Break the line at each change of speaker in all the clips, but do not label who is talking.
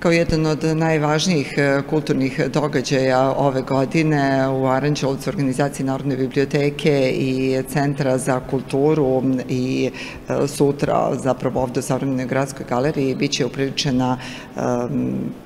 Kao jedan od najvažnijih e, kulturnih događaja ove godine u Aranđelovcu organizaciji Narodne biblioteke i Centra za kulturu i e, sutra zapravo ovde u Savremenoj gradskoj galeriji biće upriličena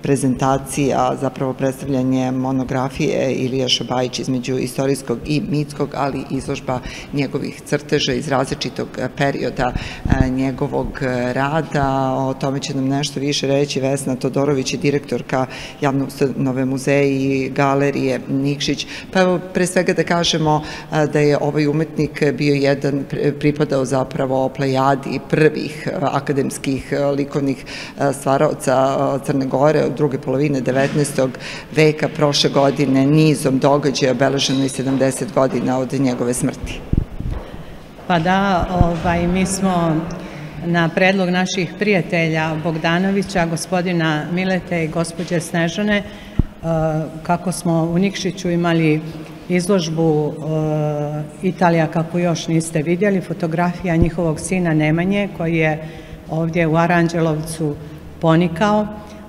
prezentacija, zapravo predstavljanje monografije Ilija Šabajić između istorijskog i mitskog, ali izložba njegovih crteža iz različitog perioda e, njegovog rada. O tome će nam nešto više reći Vesna Todorović Todorović je direktorka javne ustanove muzeja i galerije Nikšić. Pa evo, pre svega da kažemo da je ovaj umetnik bio jedan, pripadao zapravo plejadi prvih akademskih likovnih stvaraoca Crne Gore od druge polovine 19. veka prošle godine nizom događaja obeleženo i 70 godina od njegove smrti.
Pa da, ovaj, mi smo na predlog naših prijatelja Bogdanovića, gospodina Milete i gospođe Snežane, e, kako smo u Nikšiću imali izložbu e, Italija kako još niste vidjeli, fotografija njihovog sina Nemanje koji je ovdje u Aranđelovcu ponikao.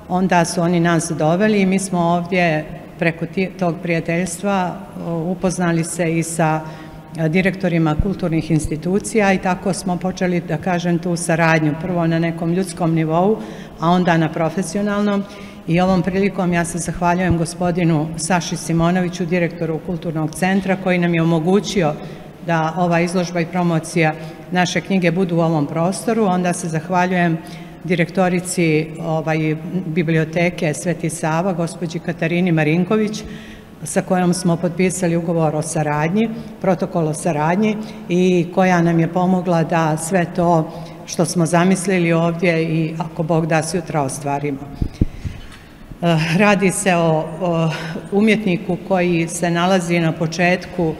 Onda su oni nas doveli i mi smo ovdje preko tog prijateljstva e, upoznali se i sa direktorima kulturnih institucija i tako smo počeli, da kažem, tu saradnju, prvo na nekom ljudskom nivou, a onda na profesionalnom. I ovom prilikom ja se zahvaljujem gospodinu Saši Simonoviću, direktoru Kulturnog centra, koji nam je omogućio da ova izložba i promocija naše knjige budu u ovom prostoru. Onda se zahvaljujem direktorici ovaj, biblioteke Sveti Sava, gospođi Katarini Marinković, sa kojom smo potpisali ugovor o saradnji, protokol o saradnji i koja nam je pomogla da sve to što smo zamislili ovdje i ako Bog da sutra ostvarimo. Eh, radi se o, o umjetniku koji se nalazi na početku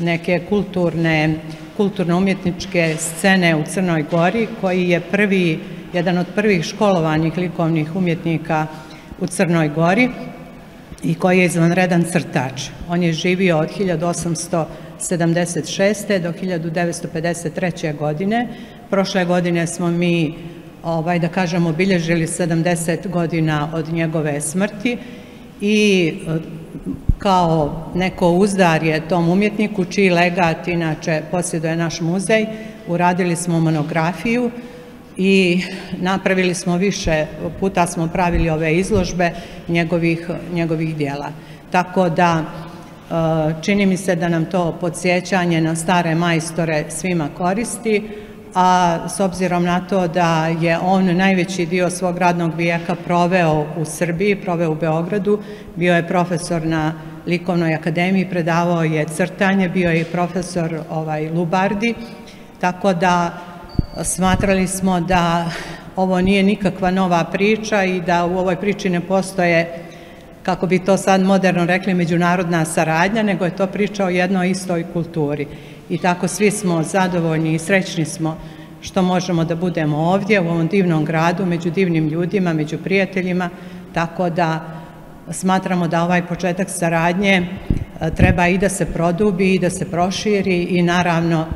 neke kulturne, kulturno-umjetničke scene u Crnoj Gori, koji je prvi, jedan od prvih školovanih likovnih umjetnika u Crnoj Gori i koji je izvanredan crtač. On je živio od 1876. do 1953. godine. Prošle godine smo mi, ovaj, da kažemo, obilježili 70 godina od njegove smrti i kao neko uzdarje tom umjetniku, čiji legat inače posjeduje naš muzej, uradili smo monografiju i napravili smo više puta smo pravili ove izložbe njegovih, njegovih dijela. Tako da e, čini mi se da nam to podsjećanje na stare majstore svima koristi, a s obzirom na to da je on najveći dio svog radnog vijeka proveo u Srbiji, proveo u Beogradu, bio je profesor na Likovnoj akademiji, predavao je crtanje, bio je i profesor ovaj, Lubardi, tako da Smatrali smo da ovo nije nikakva nova priča i da u ovoj priči ne postoje, kako bi to sad moderno rekli, međunarodna saradnja, nego je to priča o jednoj istoj kulturi. I tako svi smo zadovoljni i srećni smo što možemo da budemo ovdje u ovom divnom gradu, među divnim ljudima, među prijateljima, tako da smatramo da ovaj početak saradnje e, treba i da se produbi i da se proširi i naravno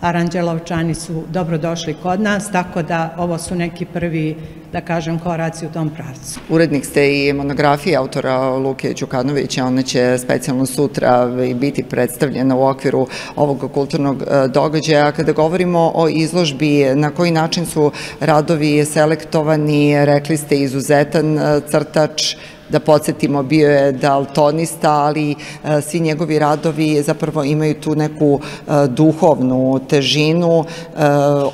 Aranđelovčani su dobrodošli kod nas, tako da ovo su neki prvi, da kažem, koraci u tom pravcu.
Urednik ste i monografije autora Luke Đukanovića, ona će specijalno sutra biti predstavljena u okviru ovog kulturnog e, događaja. Kada govorimo o izložbi, na koji način su radovi selektovani, rekli ste izuzetan e, crtač, da podsjetimo, bio je daltonista, ali e, svi njegovi radovi zapravo imaju tu neku e, duhovnu težinu e,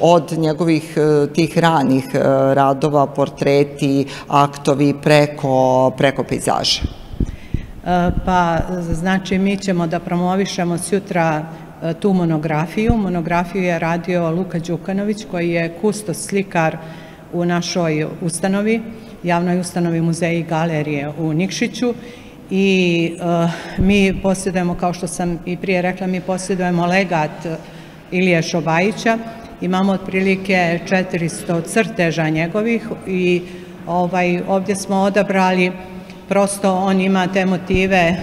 od njegovih tih ranih radova, portreti, aktovi preko, preko pejzaža.
Pa, znači, mi ćemo da promovišemo sutra tu monografiju. Monografiju je radio Luka Đukanović, koji je kustos slikar u našoj ustanovi javnoj ustanovi muzeja i galerije u Nikšiću. I uh, mi posjedujemo, kao što sam i prije rekla, mi posjedujemo legat Ilije Šobajića, imamo otprilike 400 crteža njegovih i ovaj, ovdje smo odabrali, prosto on ima te motive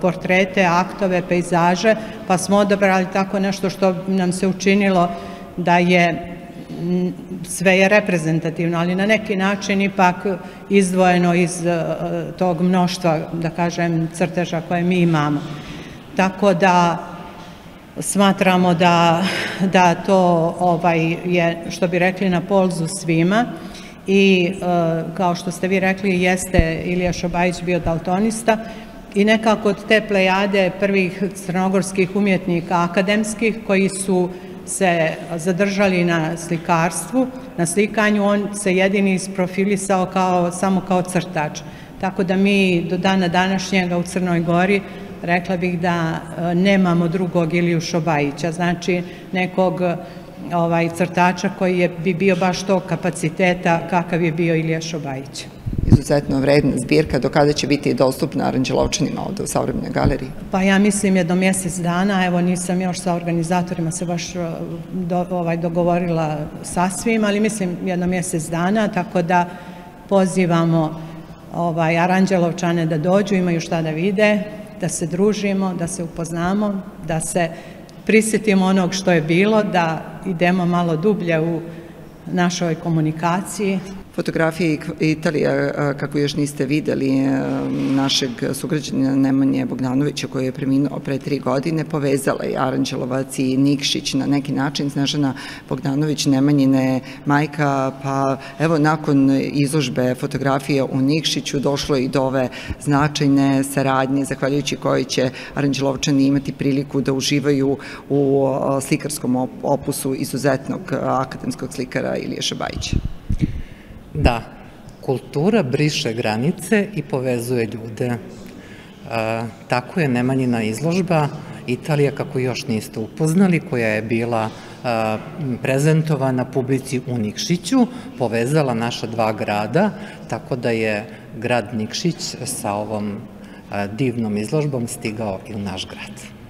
portrete, aktove, pejzaže, pa smo odabrali tako nešto što nam se učinilo da je sve je reprezentativno, ali na neki način ipak izdvojeno iz e, tog mnoštva, da kažem, crteža koje mi imamo. Tako da smatramo da, da to ovaj, je, što bi rekli, na polzu svima i kao što ste vi rekli, jeste Ilija Šobajić bio daltonista, i nekako od te plejade prvih crnogorskih umjetnika akademskih koji su se zadržali na slikarstvu, na slikanju, on se jedini isprofilisao kao, samo kao crtač. Tako da mi do dana današnjega u Crnoj Gori rekla bih da e, nemamo drugog Iliju Šobajića, znači nekog ovaj, crtača koji je, bi bio baš tog kapaciteta kakav je bio Ilija Šobajić
izuzetno vredna zbirka, do kada će biti dostupna Aranđelovčanima ovde u Savremenoj galeriji?
Pa ja mislim jedno mjesec dana, evo nisam još sa organizatorima se baš do, ovaj, dogovorila sa svim, ali mislim jedno mjesec dana, tako da pozivamo ovaj, Aranđelovčane da dođu, imaju šta da vide, da se družimo, da se upoznamo, da se prisjetimo onog što je bilo, da idemo malo dublje u našoj komunikaciji,
Fotografije Italija, kako još niste videli, našeg sugrađanina Nemanje Bogdanovića koji je preminuo pre tri godine, povezala je Aranđelovac i Nikšić na neki način. Snežana Bogdanović Nemanjine majka, pa evo nakon izložbe fotografije u Nikšiću došlo i do ove značajne saradnje, zahvaljujući koji će Aranđelovčani imati priliku da uživaju u slikarskom opusu izuzetnog akademskog slikara Ilije Šabajića.
Da, kultura briše granice i povezuje ljude. E, tako je Nemanjina izložba Italija, kako još niste upoznali, koja je bila e, prezentovana publici u Nikšiću, povezala naša dva grada, tako da je grad Nikšić sa ovom e, divnom izložbom stigao i u naš grad.